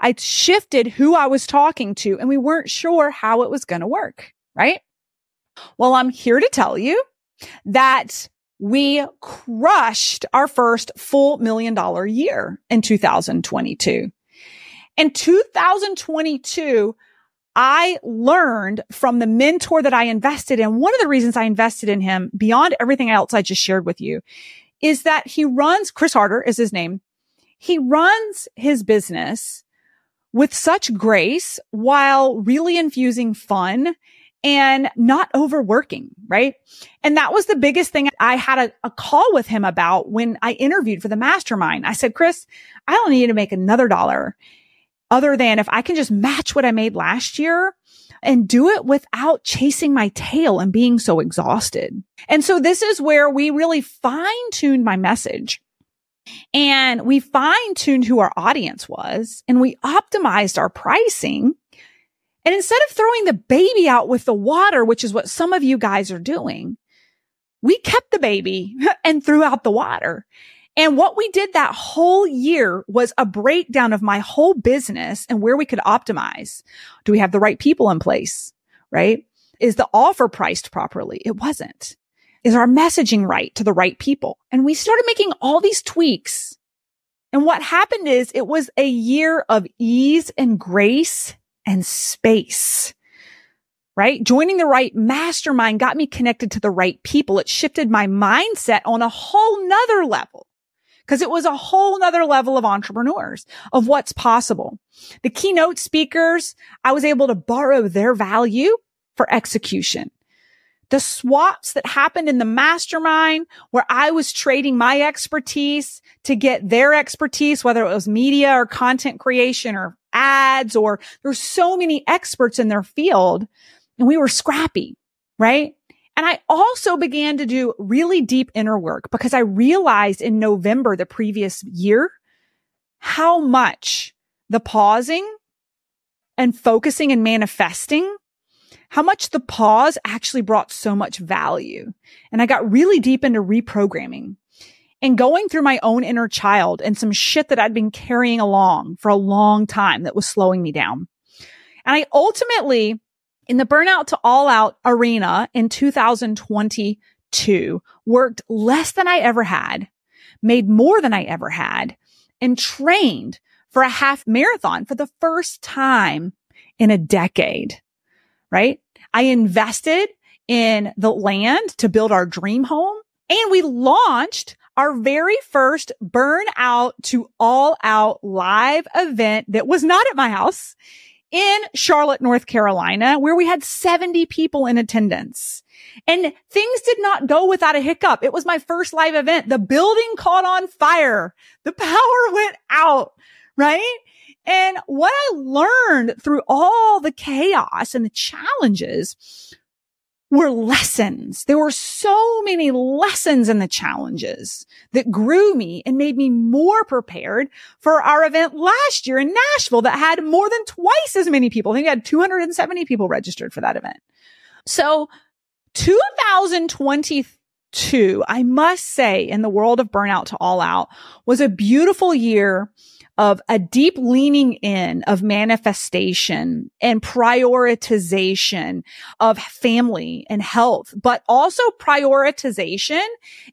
I shifted who I was talking to and we weren't sure how it was going to work, right? Well, I'm here to tell you that we crushed our first full million dollar year in 2022. In 2022, I learned from the mentor that I invested in. One of the reasons I invested in him beyond everything else I just shared with you is that he runs, Chris Harder is his name. He runs his business with such grace while really infusing fun and not overworking, right? And that was the biggest thing I had a, a, call with him about when I interviewed for the mastermind. I said, Chris, I don't need to make another dollar other than if I can just match what I made last year and do it without chasing my tail and being so exhausted. And so this is where we really fine tuned my message. And we fine tuned who our audience was and we optimized our pricing. And instead of throwing the baby out with the water, which is what some of you guys are doing, we kept the baby and threw out the water. And what we did that whole year was a breakdown of my whole business and where we could optimize. Do we have the right people in place? Right? Is the offer priced properly? It wasn't. Is our messaging right to the right people? And we started making all these tweaks. And what happened is it was a year of ease and grace and space right? Joining the right mastermind got me connected to the right people. It shifted my mindset on a whole nother level because it was a whole nother level of entrepreneurs of what's possible. The keynote speakers, I was able to borrow their value for execution. The swaps that happened in the mastermind where I was trading my expertise to get their expertise, whether it was media or content creation or ads or there's so many experts in their field and we were scrappy, right? And I also began to do really deep inner work because I realized in November the previous year how much the pausing and focusing and manifesting, how much the pause actually brought so much value. And I got really deep into reprogramming and going through my own inner child and some shit that I'd been carrying along for a long time that was slowing me down. And I ultimately in the burnout to all out arena in 2022, worked less than I ever had, made more than I ever had, and trained for a half marathon for the first time in a decade, right? I invested in the land to build our dream home and we launched our very first burn out to all out live event that was not at my house in Charlotte, North Carolina, where we had 70 people in attendance. And things did not go without a hiccup. It was my first live event. The building caught on fire. The power went out, right? And what I learned through all the chaos and the challenges were lessons. There were so many lessons in the challenges that grew me and made me more prepared for our event last year in Nashville that had more than twice as many people. I think we had 270 people registered for that event. So 2022, I must say in the world of burnout to all out was a beautiful year of a deep leaning in of manifestation and prioritization of family and health, but also prioritization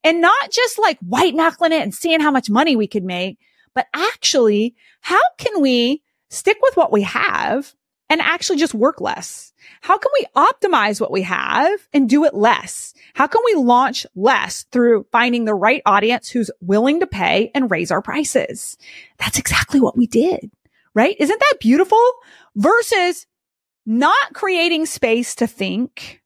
and not just like white knuckling it and seeing how much money we could make, but actually, how can we stick with what we have and actually just work less? How can we optimize what we have and do it less? How can we launch less through finding the right audience who's willing to pay and raise our prices? That's exactly what we did, right? Isn't that beautiful? Versus not creating space to think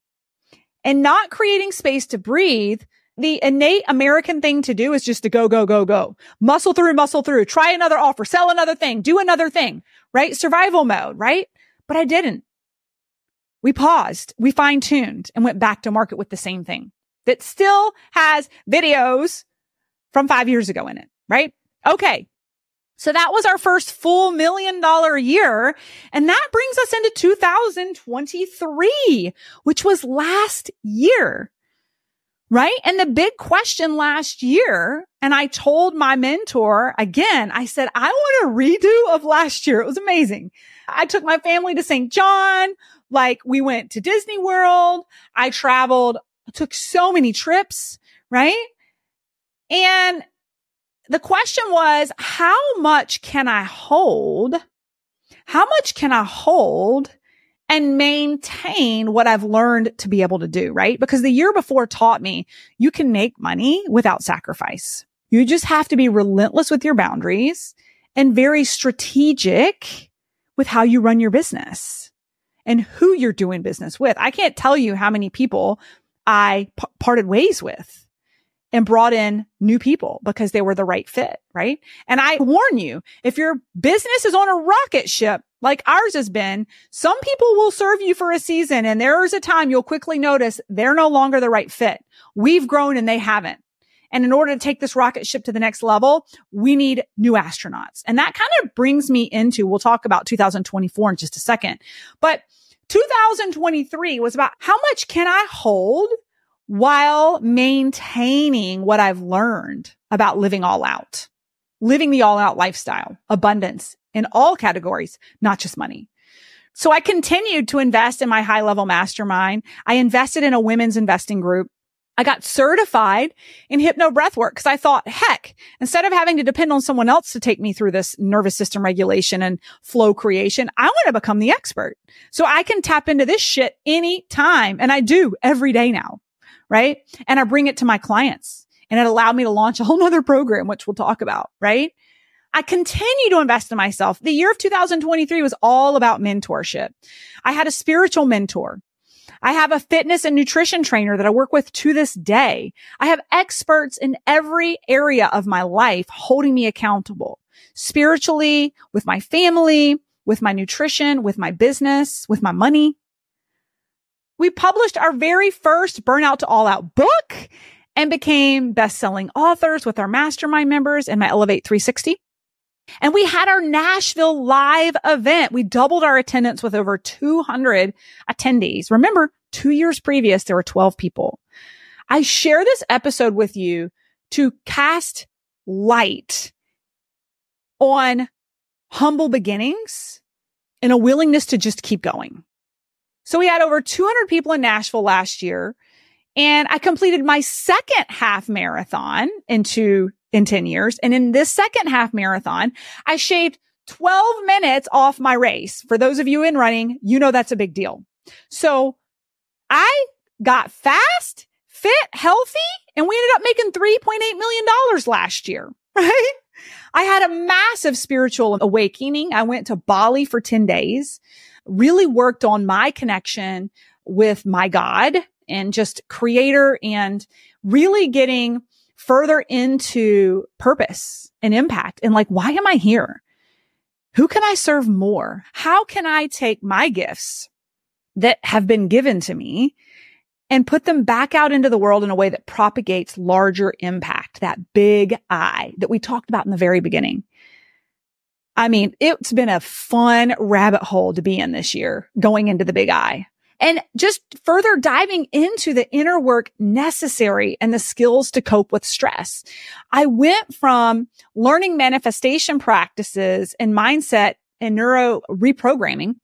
and not creating space to breathe. The innate American thing to do is just to go, go, go, go, muscle through, muscle through, try another offer, sell another thing, do another thing, right? Survival mode, right? But I didn't. We paused, we fine tuned and went back to market with the same thing that still has videos from five years ago in it, right? Okay. So that was our first full million dollar year. And that brings us into 2023, which was last year. Right. And the big question last year, and I told my mentor again, I said, I want a redo of last year. It was amazing. I took my family to St. John. Like we went to Disney World. I traveled, took so many trips, right? And the question was, how much can I hold? How much can I hold and maintain what I've learned to be able to do, right? Because the year before taught me you can make money without sacrifice. You just have to be relentless with your boundaries and very strategic with how you run your business and who you're doing business with. I can't tell you how many people I p- parted ways with and brought in new people because they were the right fit, right? And I warn you, if your business is on a rocket ship like ours has been, some people will serve you for a season and there is a time you'll quickly notice they're no longer the right fit. We've grown and they haven't. And in order to take this rocket ship to the next level, we need new astronauts. And that kind of brings me into, we'll talk about 2024 in just a second, but 2023 was about how much can I hold while maintaining what I've learned about living all out, living the all out lifestyle, abundance in all categories, not just money. So I continued to invest in my high level mastermind. I invested in a women's investing group. I got certified in hypno breathwork because I thought, heck, instead of having to depend on someone else to take me through this nervous system regulation and flow creation, I want to become the expert. So I can tap into this shit anytime. And I do every day now. Right. And I bring it to my clients and it allowed me to launch a whole nother program, which we'll talk about. Right. I continue to invest in myself. The year of 2023 was all about mentorship. I had a spiritual mentor I have a fitness and nutrition trainer that I work with to this day. I have experts in every area of my life holding me accountable spiritually, with my family, with my nutrition, with my business, with my money. We published our very first Burnout to All Out book and became best-selling authors with our mastermind members and my Elevate 360. And we had our Nashville live event. We doubled our attendance with over 200 attendees. Remember, two years previous, there were 12 people. I share this episode with you to cast light on humble beginnings and a willingness to just keep going. So we had over 200 people in Nashville last year and I completed my second half marathon into in 10 years. And in this second half marathon, I shaved 12 minutes off my race. For those of you in running, you know that's a big deal. So I got fast, fit, healthy, and we ended up making $3.8 million last year, right? I had a massive spiritual awakening. I went to Bali for 10 days, really worked on my connection with my God and just creator and really getting further into purpose and impact and like, why am I here? Who can I serve more? How can I take my gifts that have been given to me and put them back out into the world in a way that propagates larger impact, that big I that we talked about in the very beginning. I mean, it's been a fun rabbit hole to be in this year going into the big I and just further diving into the inner work necessary and the skills to cope with stress. I went from learning manifestation practices and mindset and neuro reprogramming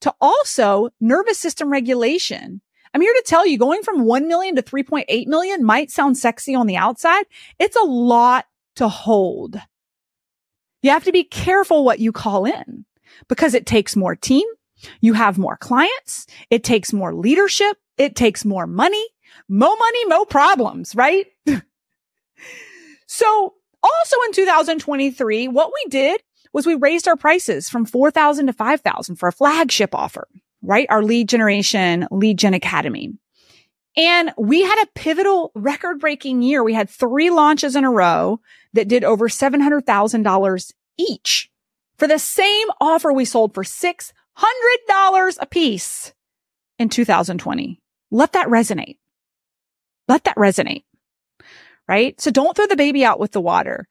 to also nervous system regulation. I'm here to tell you going from 1 million to 3.8 million might sound sexy on the outside. It's a lot to hold. You have to be careful what you call in because it takes more team. You have more clients. It takes more leadership. It takes more money, more money, more problems, right? so also in 2023, what we did was we raised our prices from 4,000 to 5,000 for a flagship offer, right? Our lead generation, lead gen academy. And we had a pivotal record breaking year. We had three launches in a row that did over $700,000 each. For the same offer, we sold for $600 a piece in 2020. Let that resonate. Let that resonate. Right? So don't throw the baby out with the water.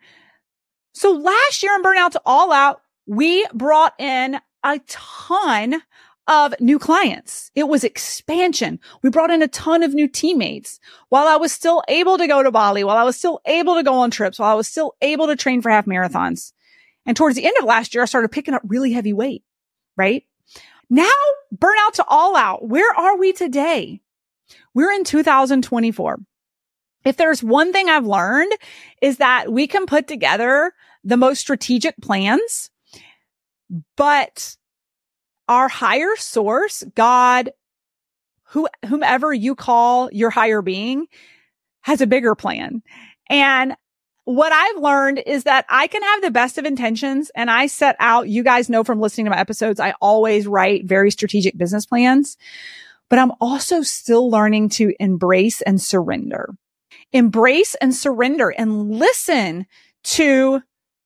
So last year in Burnout to All Out, we brought in a ton of new clients. It was expansion. We brought in a ton of new teammates while I was still able to go to Bali, while I was still able to go on trips, while I was still able to train for half marathons. And towards the end of last year, I started picking up really heavy weight, right? Now, burnout to all out. Where are we today? We're in 2024 if there's one thing I've learned is that we can put together the most strategic plans, but our higher source, God, who, whomever you call your higher being has a bigger plan. And what I've learned is that I can have the best of intentions and I set out, you guys know from listening to my episodes, I always write very strategic business plans, but I'm also still learning to embrace and surrender embrace and surrender and listen to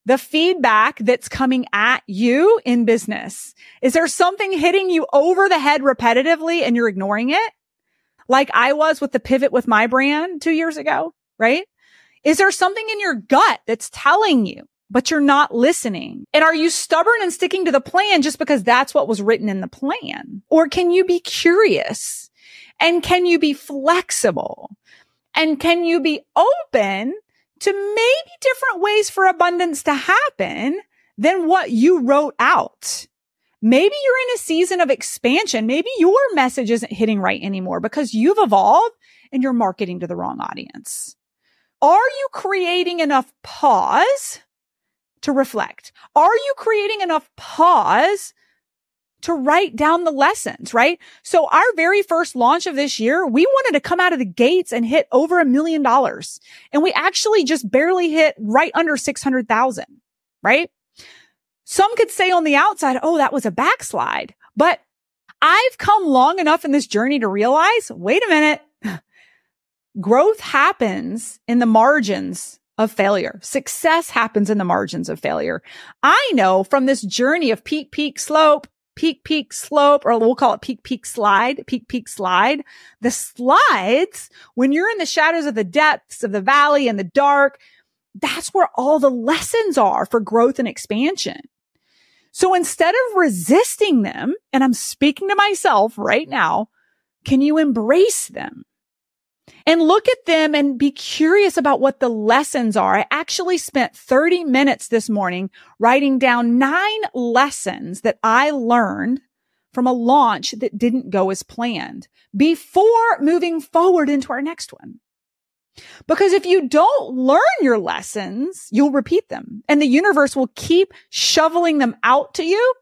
the feedback that's coming at you in business. Is there something hitting you over the head repetitively and you're ignoring it? Like I was with the pivot with my brand two years ago, right? Is there something in your gut that's telling you, but you're not listening? And are you stubborn and sticking to the plan just because that's what was written in the plan? Or can you be curious? And can you be flexible? And can you be open to maybe different ways for abundance to happen than what you wrote out? Maybe you're in a season of expansion. Maybe your message isn't hitting right anymore because you've evolved and you're marketing to the wrong audience. Are you creating enough pause to reflect? Are you creating enough pause to write down the lessons, right? So our very first launch of this year, we wanted to come out of the gates and hit over a million dollars. And we actually just barely hit right under 600,000, right? Some could say on the outside, oh, that was a backslide, but I've come long enough in this journey to realize, wait a minute. Growth happens in the margins of failure. Success happens in the margins of failure. I know from this journey of peak, peak, slope, peak, peak slope, or we'll call it peak, peak slide, peak, peak slide. The slides, when you're in the shadows of the depths of the valley and the dark, that's where all the lessons are for growth and expansion. So instead of resisting them, and I'm speaking to myself right now, can you embrace them? And look at them and be curious about what the lessons are. I actually spent 30 minutes this morning writing down nine lessons that I learned from a launch that didn't go as planned before moving forward into our next one. Because if you don't learn your lessons, you'll repeat them and the universe will keep shoveling them out to you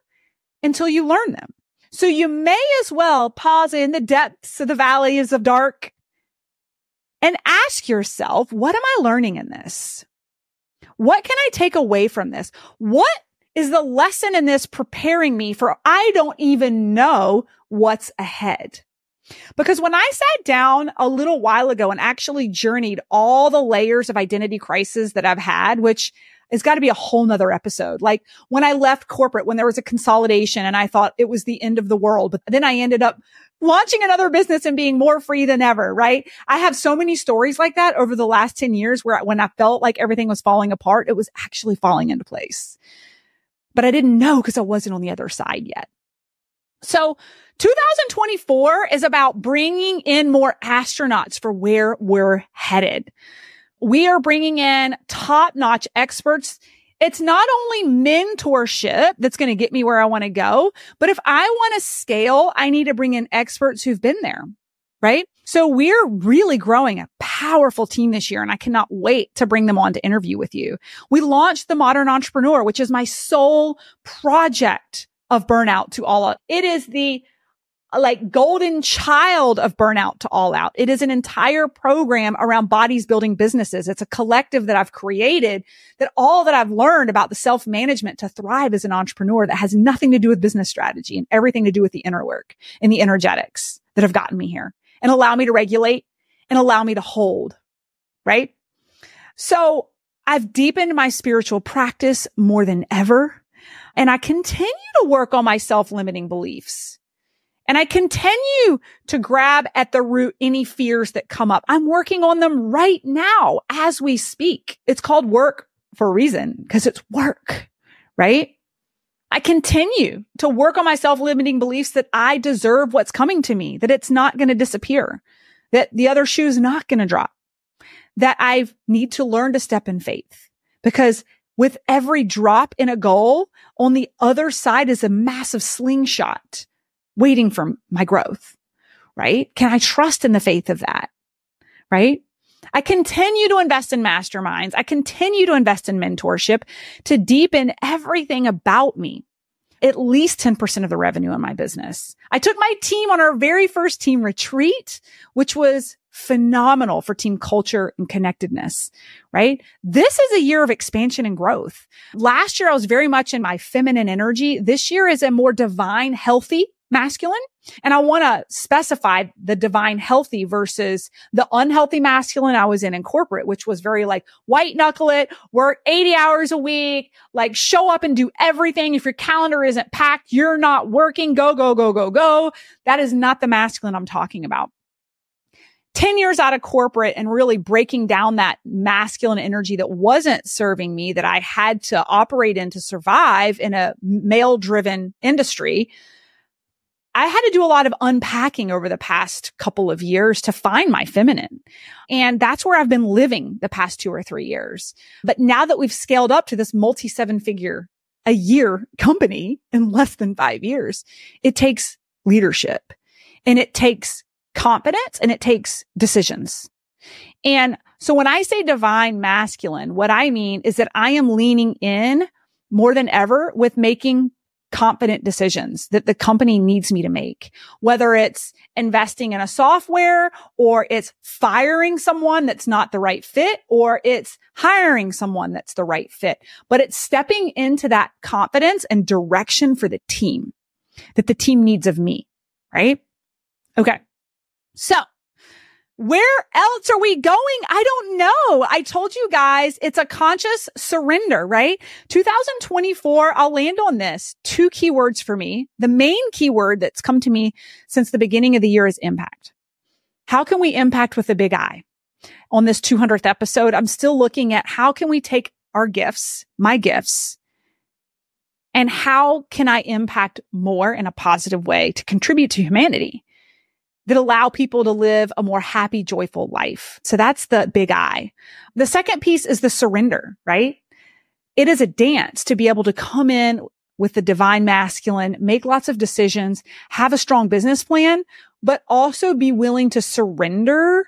until you learn them. So you may as well pause in the depths of the valleys of dark and ask yourself, what am I learning in this? What can I take away from this? What is the lesson in this preparing me for I don't even know what's ahead? Because when I sat down a little while ago and actually journeyed all the layers of identity crisis that I've had, which has got to be a whole nother episode. Like when I left corporate, when there was a consolidation and I thought it was the end of the world, but then I ended up launching another business and being more free than ever, right? I have so many stories like that over the last 10 years where when I felt like everything was falling apart, it was actually falling into place. But I didn't know because I wasn't on the other side yet. So 2024 is about bringing in more astronauts for where we're headed. We are bringing in top notch experts. It's not only mentorship that's going to get me where I want to go, but if I want to scale, I need to bring in experts who've been there. Right. So we're really growing a powerful team this year and I cannot wait to bring them on to interview with you. We launched the modern entrepreneur, which is my sole project of burnout to all out. It is the like golden child of burnout to all out. It is an entire program around bodies building businesses. It's a collective that I've created that all that I've learned about the self management to thrive as an entrepreneur that has nothing to do with business strategy and everything to do with the inner work and the energetics that have gotten me here and allow me to regulate and allow me to hold. Right. So I've deepened my spiritual practice more than ever. And I continue to work on my self limiting beliefs. And I continue to grab at the root any fears that come up. I'm working on them right now as we speak. It's called work for a reason because it's work, right? I continue to work on my self limiting beliefs that I deserve what's coming to me, that it's not going to disappear, that the other shoe's not going to drop, that I need to learn to step in faith because with every drop in a goal on the other side is a massive slingshot waiting for my growth, right? Can I trust in the faith of that? Right? I continue to invest in masterminds. I continue to invest in mentorship to deepen everything about me. At least 10% of the revenue in my business. I took my team on our very first team retreat, which was phenomenal for team culture and connectedness, right? This is a year of expansion and growth. Last year, I was very much in my feminine energy. This year is a more divine, healthy masculine. And I want to specify the divine healthy versus the unhealthy masculine I was in in corporate, which was very like white knuckle it, work 80 hours a week, like show up and do everything. If your calendar isn't packed, you're not working. Go, go, go, go, go. That is not the masculine I'm talking about. 10 years out of corporate and really breaking down that masculine energy that wasn't serving me that I had to operate in to survive in a male driven industry I had to do a lot of unpacking over the past couple of years to find my feminine. And that's where I've been living the past two or three years. But now that we've scaled up to this multi seven figure a year company in less than five years, it takes leadership and it takes confidence and it takes decisions. And so when I say divine masculine, what I mean is that I am leaning in more than ever with making confident decisions that the company needs me to make, whether it's investing in a software or it's firing someone that's not the right fit or it's hiring someone that's the right fit, but it's stepping into that confidence and direction for the team that the team needs of me. Right. Okay. So where else are we going? I don't know. I told you guys it's a conscious surrender, right? 2024, I'll land on this. Two keywords for me. The main keyword that's come to me since the beginning of the year is impact. How can we impact with a big I? On this 200th episode, I'm still looking at how can we take our gifts, my gifts, and how can I impact more in a positive way to contribute to humanity? That allow people to live a more happy, joyful life. So that's the big I. The second piece is the surrender, right? It is a dance to be able to come in with the divine masculine, make lots of decisions, have a strong business plan, but also be willing to surrender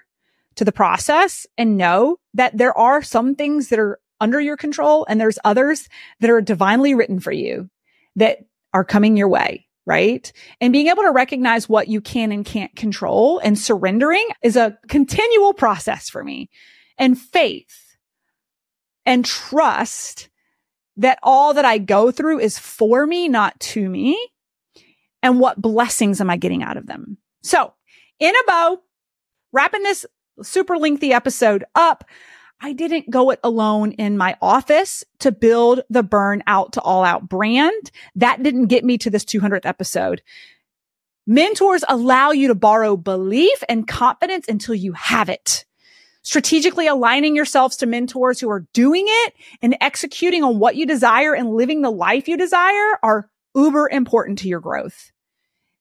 to the process and know that there are some things that are under your control and there's others that are divinely written for you that are coming your way. Right. And being able to recognize what you can and can't control and surrendering is a continual process for me and faith and trust that all that I go through is for me, not to me. And what blessings am I getting out of them? So in a bow, wrapping this super lengthy episode up, I didn't go it alone in my office to build the burn out to all out brand. That didn't get me to this 200th episode. Mentors allow you to borrow belief and confidence until you have it. Strategically aligning yourselves to mentors who are doing it and executing on what you desire and living the life you desire are uber important to your growth.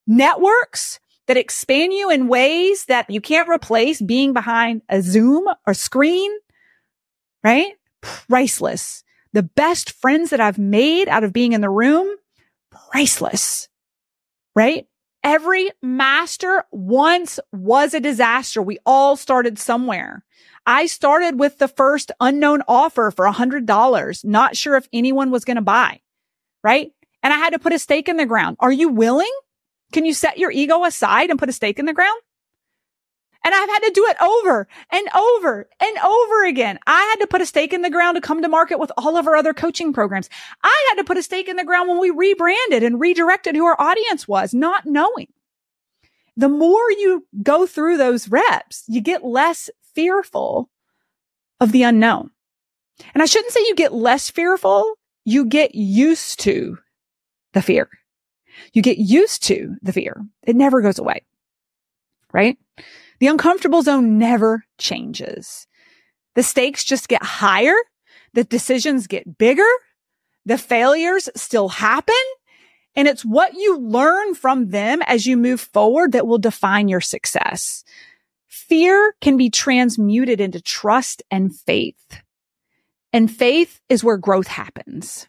Networks that expand you in ways that you can't replace being behind a Zoom or screen, right? Priceless. The best friends that I've made out of being in the room, priceless, right? Every master once was a disaster. We all started somewhere. I started with the first unknown offer for a hundred dollars, not sure if anyone was going to buy, right? And I had to put a stake in the ground. Are you willing? Can you set your ego aside and put a stake in the ground? And I've had to do it over and over and over again. I had to put a stake in the ground to come to market with all of our other coaching programs. I had to put a stake in the ground when we rebranded and redirected who our audience was, not knowing. The more you go through those reps, you get less fearful of the unknown. And I shouldn't say you get less fearful. You get used to the fear. You get used to the fear. It never goes away, right? The uncomfortable zone never changes. The stakes just get higher. The decisions get bigger. The failures still happen. And it's what you learn from them as you move forward that will define your success. Fear can be transmuted into trust and faith. And faith is where growth happens,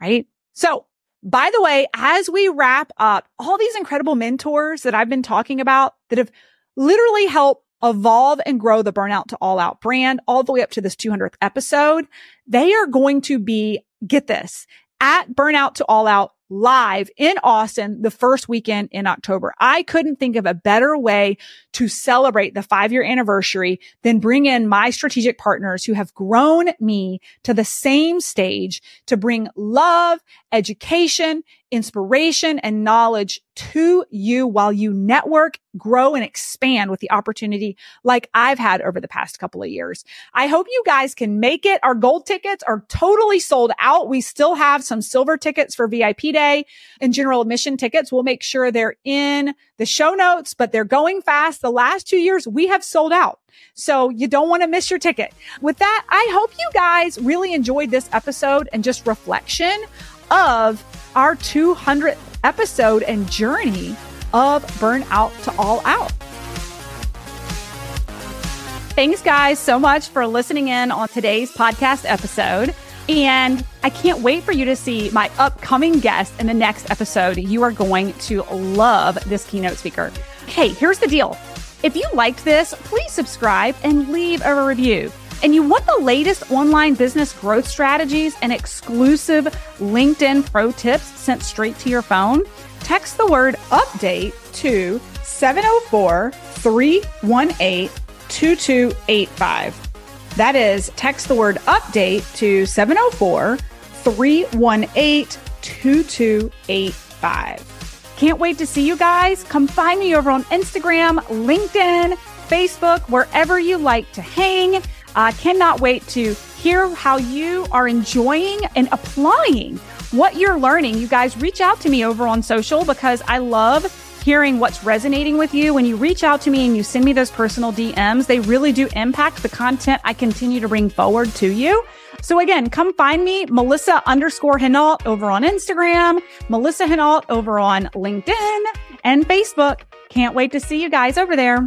right? So by the way, as we wrap up all these incredible mentors that I've been talking about that have literally help evolve and grow the burnout to all out brand all the way up to this 200th episode, they are going to be, get this, at burnout to all out live in Austin the first weekend in October. I couldn't think of a better way to celebrate the five year anniversary than bring in my strategic partners who have grown me to the same stage to bring love, education, inspiration and knowledge to you while you network, grow and expand with the opportunity like I've had over the past couple of years. I hope you guys can make it. Our gold tickets are totally sold out. We still have some silver tickets for VIP day and general admission tickets. We'll make sure they're in the show notes, but they're going fast. The last two years we have sold out. So you don't want to miss your ticket. With that, I hope you guys really enjoyed this episode and just reflection of our 200th episode and journey of Burnout to All Out. Thanks, guys, so much for listening in on today's podcast episode. And I can't wait for you to see my upcoming guest in the next episode. You are going to love this keynote speaker. Hey, here's the deal. If you liked this, please subscribe and leave a review and you want the latest online business growth strategies and exclusive LinkedIn pro tips sent straight to your phone, text the word update to 704 318 2285. That is, text the word update to 704 318 2285. Can't wait to see you guys. Come find me over on Instagram, LinkedIn, Facebook, wherever you like to hang. I cannot wait to hear how you are enjoying and applying what you're learning. You guys reach out to me over on social because I love hearing what's resonating with you. When you reach out to me and you send me those personal DMs, they really do impact the content I continue to bring forward to you. So again, come find me, Melissa underscore Henault over on Instagram, Melissa Henault over on LinkedIn and Facebook. Can't wait to see you guys over there.